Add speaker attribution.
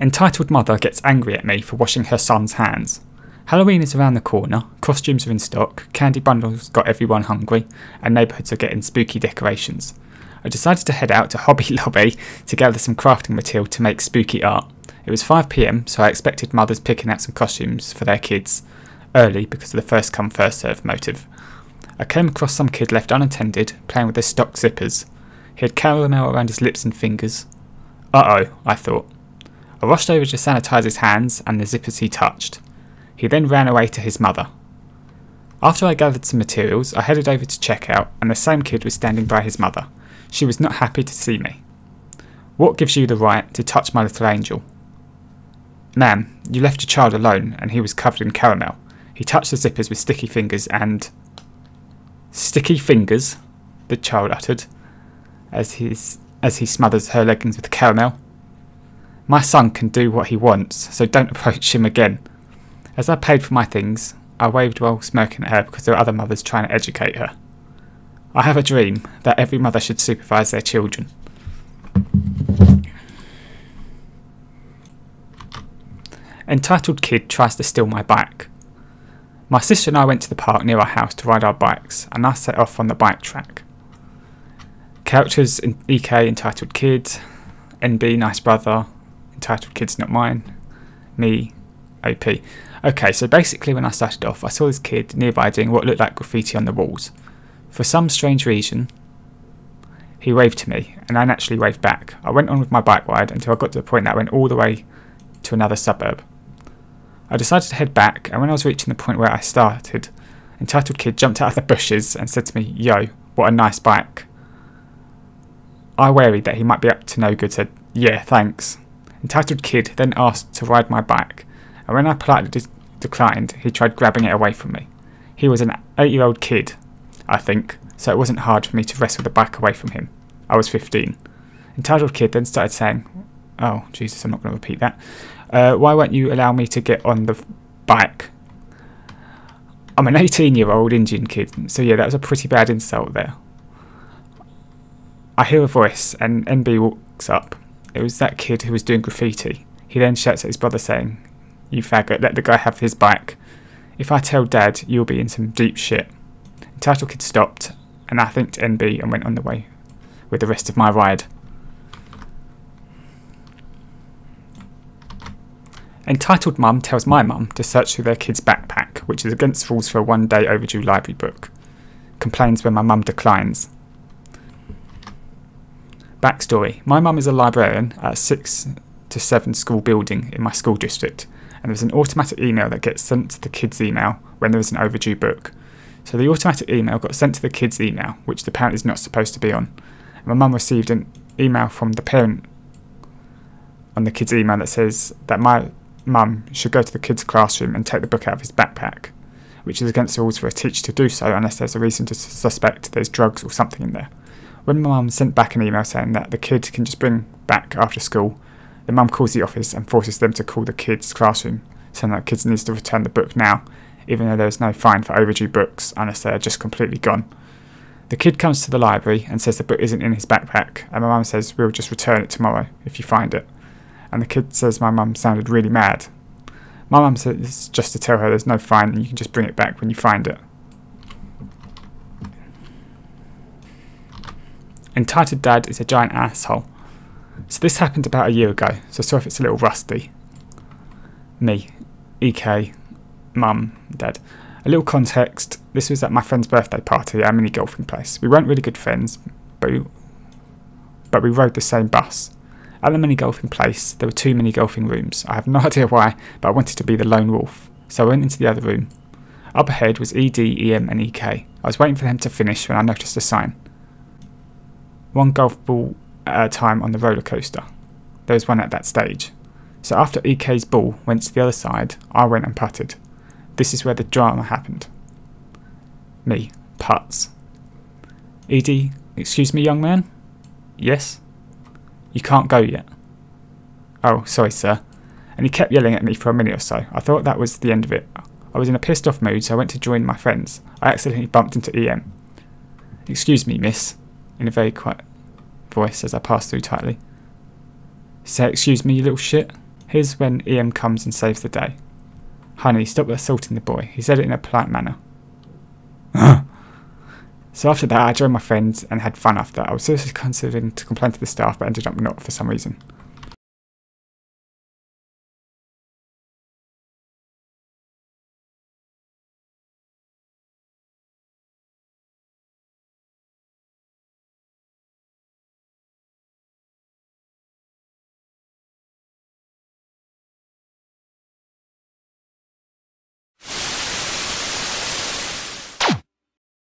Speaker 1: Entitled mother gets angry at me for washing her son's hands. Halloween is around the corner, costumes are in stock, candy bundles got everyone hungry, and neighbourhoods are getting spooky decorations. I decided to head out to Hobby Lobby to gather some crafting material to make spooky art. It was 5pm, so I expected mothers picking out some costumes for their kids early because of the first come first serve motive. I came across some kid left unattended playing with his stock zippers. He had caramel around his lips and fingers. Uh oh, I thought. I rushed over to sanitize his hands and the zippers he touched. He then ran away to his mother. After I gathered some materials, I headed over to check out, and the same kid was standing by his mother. She was not happy to see me. What gives you the right to touch my little angel? Ma'am, you left your child alone, and he was covered in caramel. He touched the zippers with sticky fingers and. Sticky fingers? the child uttered, as, his, as he smothers her leggings with caramel. My son can do what he wants, so don't approach him again. As I paid for my things, I waved while smirking at her because there were other mothers trying to educate her. I have a dream that every mother should supervise their children. Entitled kid tries to steal my bike. My sister and I went to the park near our house to ride our bikes, and I set off on the bike track. Characters in EK entitled kid, NB nice brother, entitled kids not mine, me, OP. Okay, so basically when I started off, I saw this kid nearby doing what looked like graffiti on the walls. For some strange reason, he waved to me, and I naturally waved back. I went on with my bike ride until I got to the point that I went all the way to another suburb. I decided to head back, and when I was reaching the point where I started, Entitled Kid jumped out of the bushes and said to me, Yo, what a nice bike. I worried that he might be up to no good said, Yeah, thanks. Entitled Kid then asked to ride my bike, and when I politely de- declined, he tried grabbing it away from me. He was an eight year old kid, I think, so it wasn't hard for me to wrestle the bike away from him. I was 15. Entitled Kid then started saying, Oh, Jesus, I'm not going to repeat that. Uh, why won't you allow me to get on the bike? I'm an 18 year old Indian kid, so yeah, that was a pretty bad insult there. I hear a voice, and NB walks up. It was that kid who was doing graffiti. He then shouts at his brother, saying, You faggot, let the guy have his bike. If I tell Dad, you'll be in some deep shit. Entitled Kid stopped, and I thanked NB and went on the way with the rest of my ride. Entitled Mum tells my mum to search through their kid's backpack, which is against rules for a one day overdue library book. Complains when my mum declines. Backstory My mum is a librarian at a 6 to 7 school building in my school district, and there's an automatic email that gets sent to the kids' email when there is an overdue book. So the automatic email got sent to the kids' email, which the parent is not supposed to be on. And my mum received an email from the parent on the kid's email that says that my mum should go to the kid's classroom and take the book out of his backpack, which is against the rules for a teacher to do so unless there's a reason to suspect there's drugs or something in there. When my mum sent back an email saying that the kid can just bring back after school, the mum calls the office and forces them to call the kid's classroom, saying that the kid needs to return the book now, even though there is no fine for overdue books unless they are just completely gone. The kid comes to the library and says the book isn't in his backpack, and my mum says we'll just return it tomorrow if you find it. And the kid says my mum sounded really mad. My mum says just to tell her there's no fine and you can just bring it back when you find it. Entitled Dad is a giant asshole. So this happened about a year ago, so sorry if it's a little rusty. Me, EK, Mum, Dad. A little context this was at my friend's birthday party at a mini golfing place. We weren't really good friends, but we, but we rode the same bus. At the mini golfing place, there were two mini golfing rooms. I have no idea why, but I wanted to be the lone wolf, so I went into the other room. Up ahead was ED, EM, and EK. I was waiting for them to finish when I noticed a sign. One golf ball at a time on the roller coaster. There was one at that stage. So after EK's ball went to the other side, I went and putted. This is where the drama happened. Me, putts. ED, excuse me, young man? Yes? You can't go yet. Oh, sorry, sir. And he kept yelling at me for a minute or so. I thought that was the end of it. I was in a pissed off mood, so I went to join my friends. I accidentally bumped into EM. Excuse me, miss, in a very quiet voice as I passed through tightly. Say excuse me, you little shit. Here's when Ian comes and saves the day. Honey, stop assaulting the boy. He said it in a polite manner. so after that, I joined my friends and had fun after. I was seriously considering to complain to the staff, but ended up not for some reason.